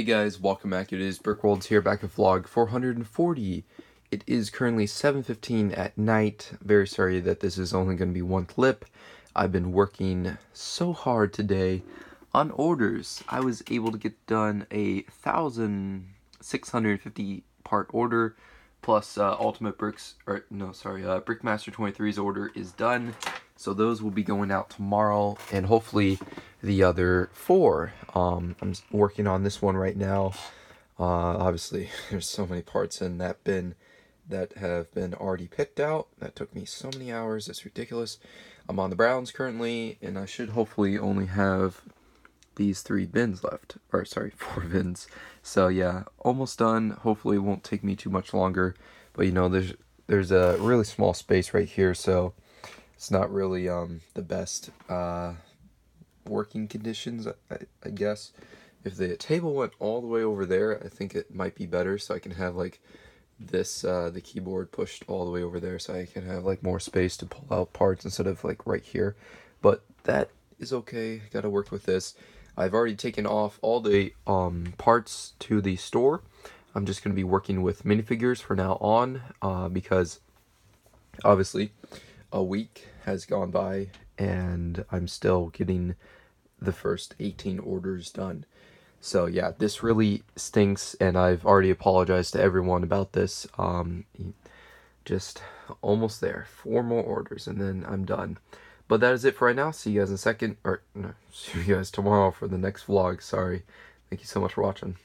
Hey guys, welcome back. It is Brickworlds here, back at vlog 440. It is currently 7.15 at night. Very sorry that this is only going to be one clip. I've been working so hard today on orders. I was able to get done a 1,650 part order, plus uh, Ultimate Bricks, or no, sorry, uh, Brickmaster 23's order is done. So those will be going out tomorrow, and hopefully the other four. Um, I'm working on this one right now. Uh, obviously, there's so many parts in that bin that have been already picked out. That took me so many hours. It's ridiculous. I'm on the Browns currently, and I should hopefully only have these three bins left. Or, sorry, four bins. So, yeah, almost done. Hopefully, it won't take me too much longer. But, you know, there's there's a really small space right here, so it's not really um, the best uh, working conditions, I, I, guess. If the table went all the way over there, I think it might be better, so I can have like this, uh, the keyboard pushed all the way over there, so I can have like more space to pull out parts instead of like right here. But that is okay, gotta work with this. I've already taken off all the um, parts to the store. I'm just going to be working with minifigures for now on uh, because obviously a week has gone by and I'm still getting the first 18 orders done. So yeah, this really stinks and I've already apologized to everyone about this. Um, just almost there. Four more orders and then I'm done. But that is it for right now. See you guys in a second. Or no, see you guys tomorrow for the next vlog. Sorry. Thank you so much for watching.